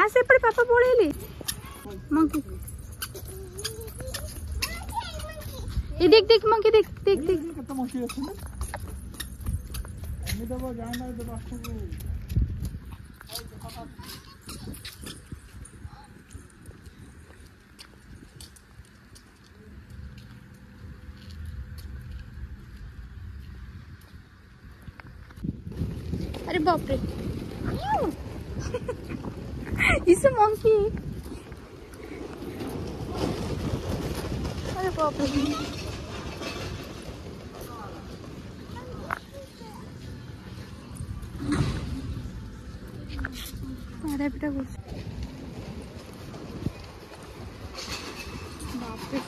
ಆ ಸೇಪಡೆ ಪಾಪ ಬೋಳಿಲಿ ಮಂಕಿ ये देख देख मंकी देख देख देख। कितना मंकी है ना ये दबा जाना है दबा अरे बाप रे। It's a monkey. What a problem. রেপিটা করছে বাপরে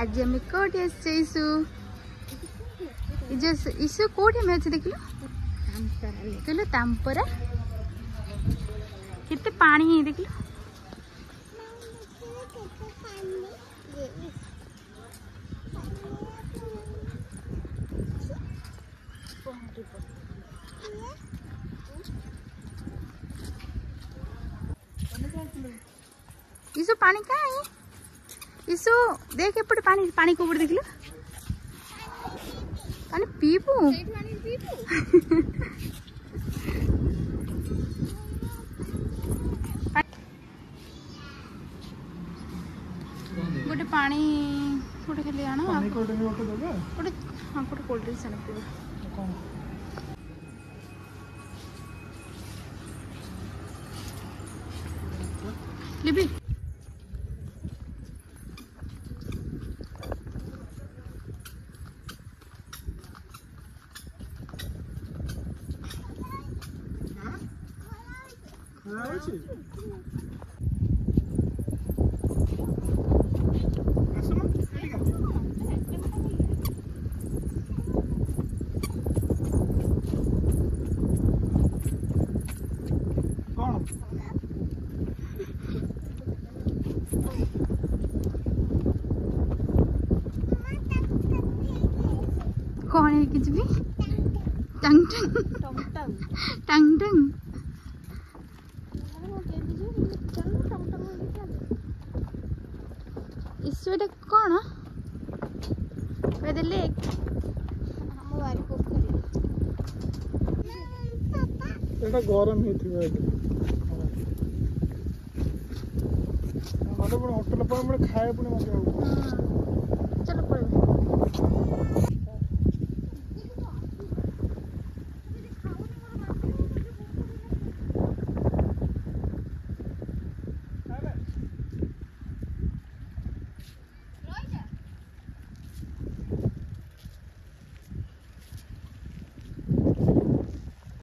আজ আমি কোর্ট এসছে ଆମେ କୋଉଠି ଆସିଛୁ ଇସୁ ଏ ଯୋଉ ଇସୁ କୋଉଠି ଆମେ ଅଛୁ ଦେଖିଲୁ ଦେଖିଲୁ ତାମ୍ପରା କେତେ ପାଣି ଦେଖିଲୁ ଇସୁ ପାଣି କାଇଁ ଇସୁ ଦେଖ ଏପଟେ ପାଣି ପାଣି କୋପଟେ ଦେଖିଲୁ ପାଣି ପିଇବୁ ଗୋଟେ ପାଣି ଗୋଟେ ଖାଲି ଆଣ ଆଉ ପାଣି କୋଲ୍ଡ ଡ୍ରିଙ୍କ ଗୋଟେ ଦେବେ ଗୋଟେ ହଁ ଗୋଟେ କୋଲ୍ଡ ଡ୍ରିଙ୍କସ୍ ଆଣ ପିଇବା 그렇지. कौन है किचबी टंग टंग टंग टंग इस वेटे कौन वेदर लेक हम वारी को करी एटा गरम हेथिबो एटा मतलब होटल पर हम खाए पुणे मज़ा आउ चलो पड़े